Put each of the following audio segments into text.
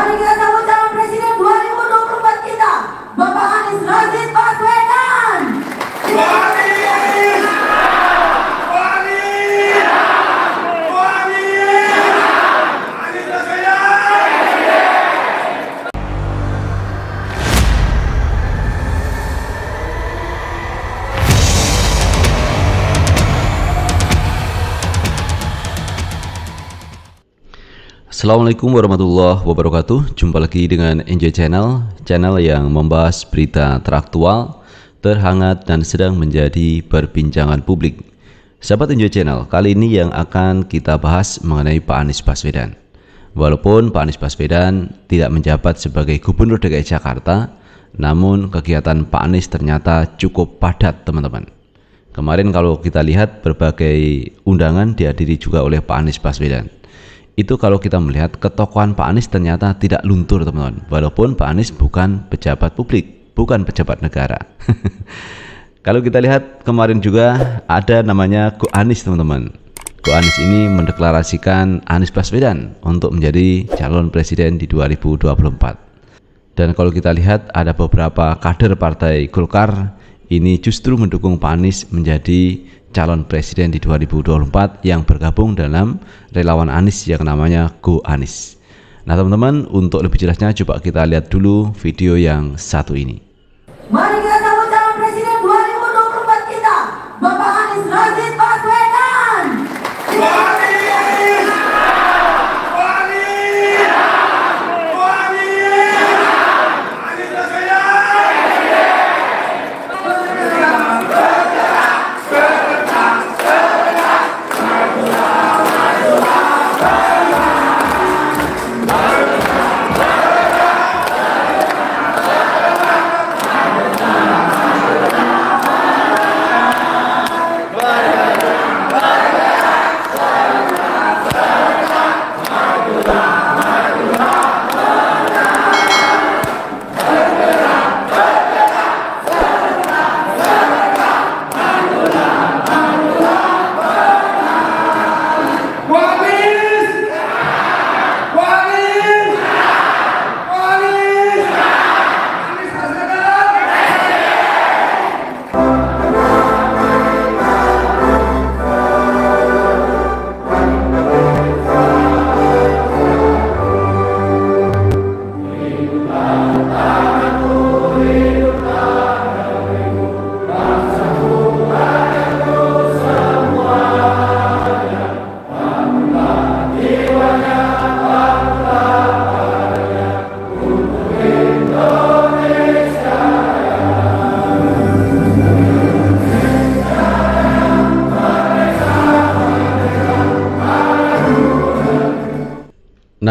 Mari kita Assalamualaikum warahmatullahi wabarakatuh. Jumpa lagi dengan Enjoy Channel Channel yang membahas berita teraktual Terhangat dan sedang menjadi perbincangan publik. Sahabat Enjoy Channel Kali ini yang akan kita bahas mengenai Pak Anies Baswedan. Walaupun Pak Anies Baswedan tidak menjabat sebagai Gubernur DKI Jakarta Namun kegiatan Pak Anies ternyata cukup padat teman-teman. Kemarin kalau kita lihat berbagai undangan dihadiri juga oleh Pak Anies Baswedan itu kalau kita melihat ketokohan Pak Anies ternyata tidak luntur teman-teman. Walaupun Pak Anies bukan pejabat publik bukan pejabat negara. Kalau kita lihat kemarin juga ada namanya Go Anies teman-teman. Go Anies ini mendeklarasikan Anies Baswedan untuk menjadi calon presiden di 2024 dan kalau kita lihat ada beberapa kader partai Golkar ini justru mendukung Pak Anies menjadi calon presiden di 2024 yang bergabung dalam relawan Anies yang namanya Go Anies. Nah teman-teman untuk lebih jelasnya coba kita lihat dulu video yang satu ini. Mari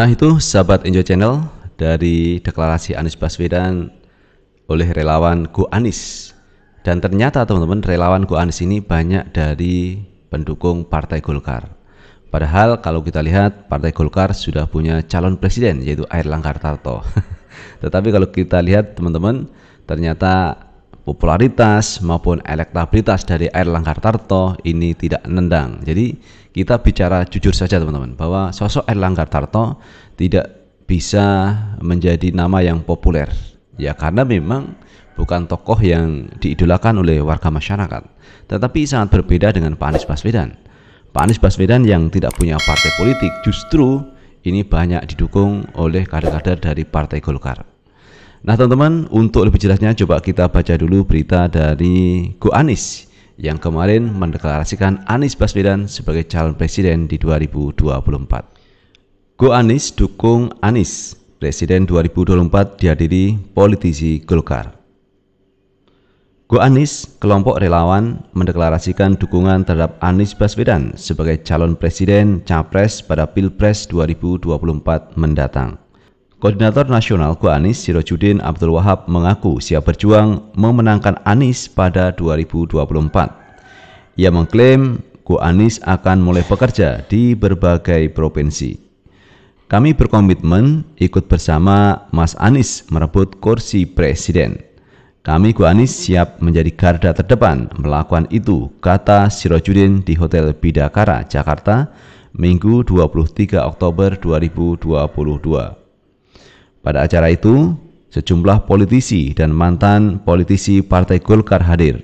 Nah itu sahabat Enjoy Channel dari deklarasi Anies Baswedan oleh relawan Go Anies. Dan ternyata teman-teman relawan Go Anies ini banyak dari pendukung Partai Golkar. Padahal kalau kita lihat Partai Golkar sudah punya calon presiden yaitu Airlangga Tarto. Tetapi kalau kita lihat teman-teman ternyata popularitas maupun elektabilitas dari Airlangga Tarto ini tidak nendang. Jadi kita bicara jujur saja teman-teman bahwa sosok Airlangga Tarto tidak bisa menjadi nama yang populer. Ya karena memang bukan tokoh yang diidolakan oleh warga masyarakat, tetapi sangat berbeda dengan Pak Anies Baswedan. Pak Anies Baswedan yang tidak punya partai politik justru ini banyak didukung oleh kader-kader dari Partai Golkar. Nah teman-teman untuk lebih jelasnya coba kita baca dulu berita dari Go Anies yang kemarin mendeklarasikan Anies Baswedan sebagai calon presiden di 2024. Go Anies dukung Anies, presiden 2024 dihadiri politisi Golkar. Go Anies, kelompok relawan mendeklarasikan dukungan terhadap Anies Baswedan sebagai calon presiden capres pada Pilpres 2024 mendatang. Koordinator Nasional Anies Sirojudin Abdul Wahab mengaku siap berjuang memenangkan Anies pada 2024. Ia mengklaim Anies akan mulai bekerja di berbagai provinsi. Kami berkomitmen ikut bersama Mas Anies merebut kursi presiden. Kami Anies siap menjadi garda terdepan melakukan itu, kata Sirojudin di Hotel Bidakara, Jakarta, Minggu 23 Oktober 2022. Pada acara itu, sejumlah politisi dan mantan politisi Partai Golkar hadir.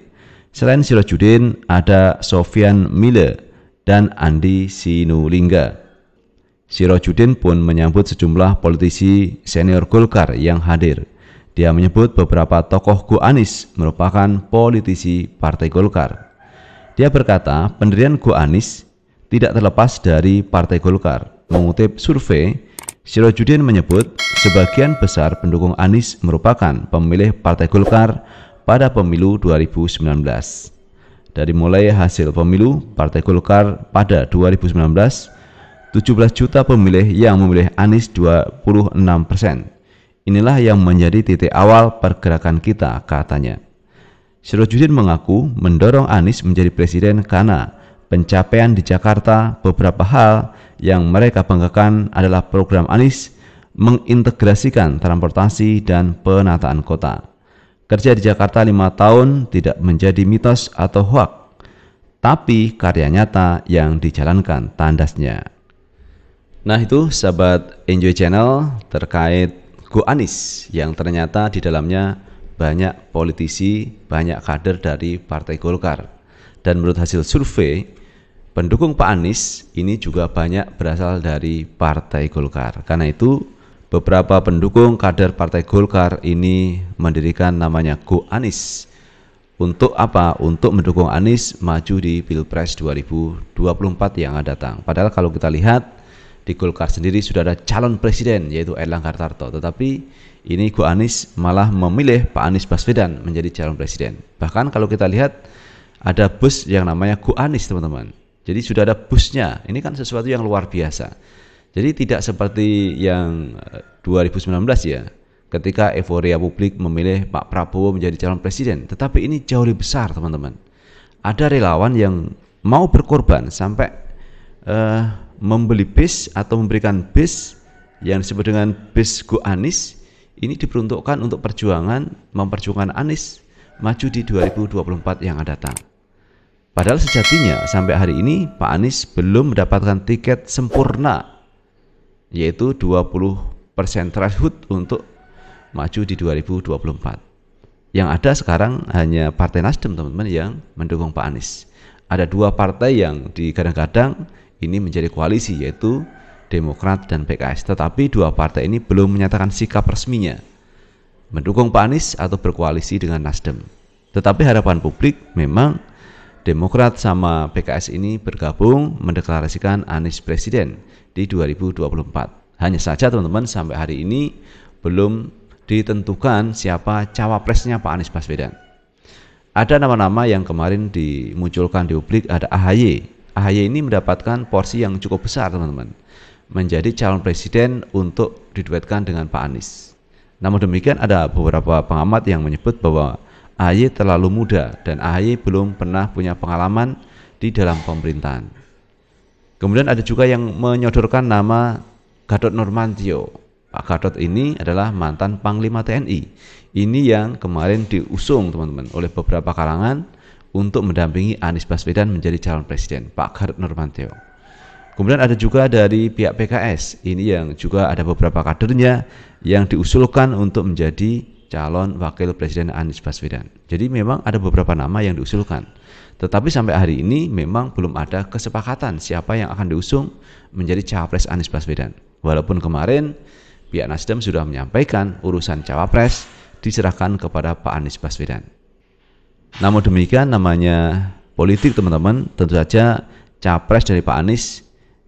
Selain Sirojudin, ada Sofian Mile dan Andi Sinulingga. Sirojudin pun menyambut sejumlah politisi senior Golkar yang hadir. Dia menyebut beberapa tokoh Go Anis merupakan politisi Partai Golkar. Dia berkata, pendirian Go Anis tidak terlepas dari Partai Golkar. Mengutip survei, Sirojudin menyebut sebagian besar pendukung Anis merupakan pemilih Partai Golkar pada pemilu 2019. Dari mulai hasil pemilu Partai Golkar pada 2019, 17 juta pemilih yang memilih Anies 26 persen. Inilah yang menjadi titik awal pergerakan kita, katanya. Sirojudin mengaku mendorong Anies menjadi presiden karena pencapaian di Jakarta beberapa hal yang mereka banggakan adalah program Anies mengintegrasikan transportasi dan penataan kota. Kerja di Jakarta lima tahun tidak menjadi mitos atau hoak, tapi karya nyata yang dijalankan tandasnya. Nah itu sahabat Enjoy Channel terkait Go Anis yang ternyata di dalamnya banyak politisi, banyak kader dari Partai Golkar. Dan menurut hasil survei, pendukung Pak Anies ini juga banyak berasal dari Partai Golkar. Karena itu, beberapa pendukung kader Partai Golkar ini mendirikan namanya Go Anis. Untuk apa? Untuk mendukung Anies maju di Pilpres 2024 yang akan datang. Padahal kalau kita lihat di Golkar sendiri sudah ada calon presiden yaitu Erlangga Hartarto tetapi ini Gu Anis malah memilih Pak Anies Baswedan menjadi calon presiden bahkan kalau kita lihat ada bus yang namanya Gu Anis teman-teman jadi sudah ada busnya ini kan sesuatu yang luar biasa jadi tidak seperti yang 2019 eh, ya ketika euforia publik memilih Pak Prabowo menjadi calon presiden. Tetapi ini jauh lebih besar teman-teman. Ada relawan yang mau berkorban sampai uh, membeli bis atau memberikan bis yang disebut dengan bis Go Anis ini diperuntukkan untuk perjuangan memperjuangkan Anis maju di 2024 yang akan datang. Padahal sejatinya sampai hari ini Pak Anies belum mendapatkan tiket sempurna yaitu 20% threshold untuk maju di 2024. Yang ada sekarang hanya Partai Nasdem teman-teman yang mendukung Pak Anies. Ada dua partai yang digadang-gadang ini menjadi koalisi yaitu Demokrat dan PKS. Tetapi dua partai ini belum menyatakan sikap resminya mendukung Pak Anies atau berkoalisi dengan Nasdem. Tetapi harapan publik memang Demokrat sama PKS ini bergabung mendeklarasikan Anies presiden di 2024. Hanya saja teman-teman sampai hari ini belum ditentukan siapa cawapresnya Pak Anies Baswedan. Ada nama-nama yang kemarin dimunculkan di publik ada AHY AHY ini mendapatkan porsi yang cukup besar teman-teman menjadi calon presiden untuk diduetkan dengan Pak Anies. Namun demikian ada beberapa pengamat yang menyebut bahwa AHY terlalu muda dan AHY belum pernah punya pengalaman di dalam pemerintahan. Kemudian ada juga yang menyodorkan nama Gatot Nurmantio. Pak Gatot ini adalah mantan Panglima TNI. Ini yang kemarin diusung teman-teman oleh beberapa kalangan untuk mendampingi Anies Baswedan menjadi calon presiden, Pak Gatot Nurmantio. Kemudian ada juga dari pihak PKS, ini yang juga ada beberapa kadernya yang diusulkan untuk menjadi calon wakil presiden Anies Baswedan. Jadi memang ada beberapa nama yang diusulkan. Tetapi sampai hari ini memang belum ada kesepakatan siapa yang akan diusung menjadi cawapres Anies Baswedan. Walaupun kemarin pihak Nasdem sudah menyampaikan urusan cawapres diserahkan kepada Pak Anies Baswedan. Namun demikian namanya politik teman-teman tentu saja capres dari Pak Anies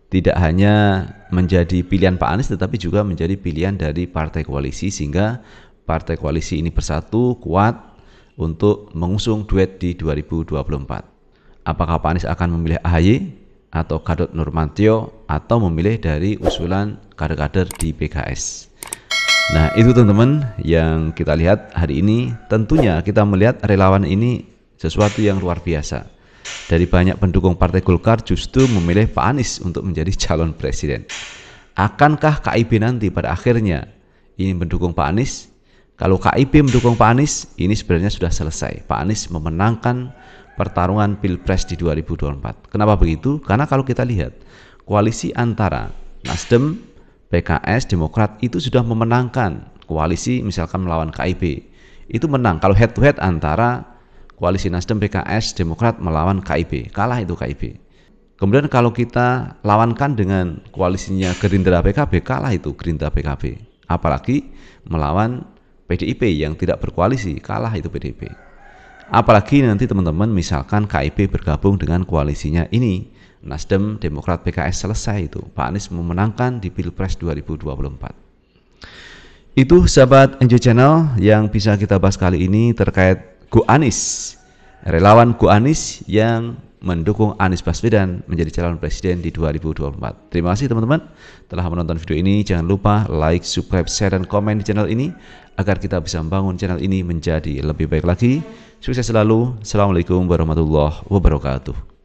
tidak hanya menjadi pilihan Pak Anies tetapi juga menjadi pilihan dari partai koalisi sehingga partai koalisi ini bersatu kuat untuk mengusung duet di 2024. Apakah Pak Anies akan memilih AHY atau Gatot Nurmantio atau memilih dari usulan kader-kader di PKS? Nah, itu teman-teman yang kita lihat hari ini. Tentunya kita melihat relawan ini sesuatu yang luar biasa. Dari banyak pendukung Partai Golkar justru memilih Pak Anies untuk menjadi calon presiden. Akankah KIB nanti pada akhirnya ini mendukung Pak Anies? Kalau KIB mendukung Pak Anies, ini sebenarnya sudah selesai. Pak Anies memenangkan pertarungan Pilpres di 2024. Kenapa begitu? Karena kalau kita lihat koalisi antara Nasdem, PKS, Demokrat itu sudah memenangkan koalisi misalkan melawan KIP. Itu menang kalau head to head antara koalisi Nasdem, PKS, Demokrat melawan KIP. Kalah itu KIP. Kemudian kalau kita lawankan dengan koalisinya Gerindra PKB, kalah itu Gerindra PKB. Apalagi melawan PDIP yang tidak berkoalisi, kalah itu PDIP. Apalagi nanti teman-teman misalkan KIP bergabung dengan koalisinya ini, Nasdem, Demokrat, PKS selesai itu. Pak Anies memenangkan di Pilpres 2024. Itu sahabat Enjoy Channel yang bisa kita bahas kali ini terkait Gu Anies. Relawan Gu Anies yang mendukung Anies Baswedan menjadi calon presiden di 2024. Terima kasih teman-teman telah menonton video ini. Jangan lupa like, subscribe, share, dan komen di channel ini agar kita bisa membangun channel ini menjadi lebih baik lagi. Sukses selalu. Assalamualaikum warahmatullahi wabarakatuh.